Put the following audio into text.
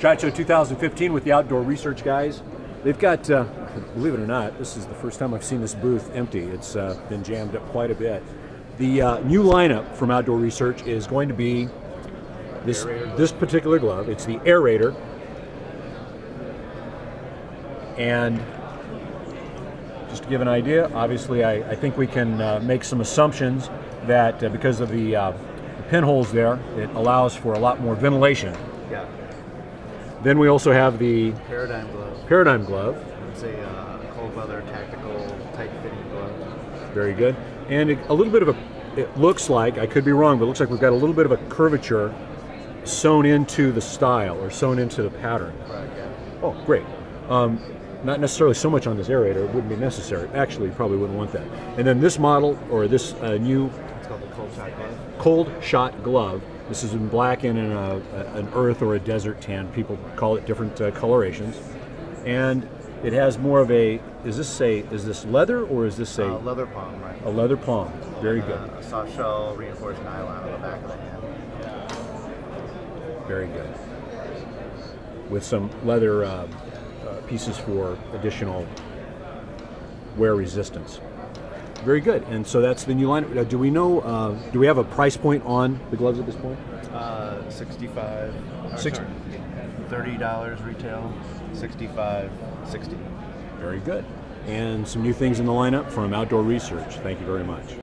SHOT Show 2015 with the Outdoor Research guys. They've got, uh, believe it or not, this is the first time I've seen this booth empty. It's uh, been jammed up quite a bit. The uh, new lineup from Outdoor Research is going to be this this particular glove. It's the Aerator, and just to give an idea, obviously, I, I think we can uh, make some assumptions that uh, because of the, uh, the pinholes there, it allows for a lot more ventilation. Yeah. Then we also have the Paradigm glove. Paradigm glove, It's a uh, cold weather tactical tight fitting glove. very good, and a, little bit of a. It looks like I could be wrong, but it looks like we've got a little bit of a curvature sewn into the style or sewn into the pattern. Right. Yeah. Oh, great. Um, not necessarily so much on this aerator, it wouldn't be necessary. Actually, you probably wouldn't want that. And then this model, or this uh, new It's called the cold shot glove. cold shot glove, this is in black and in a, a- an earth or a desert tan. People call it different uh, colorations. And it has more of a, is this a, is this leather or is this a, Uh, leather palm, right? a leather palm? Very good, Uh, a soft shell reinforced nylon on the back of the hand. very good. With some leather uh, uh, pieces for additional wear resistance. Very good. And so that's the new line. Uh, do we know, uh, do we have a price point on the gloves at this point? Uh, 65. Six- sorry, $30 retail. 65, 60. Very good. And some new things in the lineup from Outdoor Research. Thank you very much.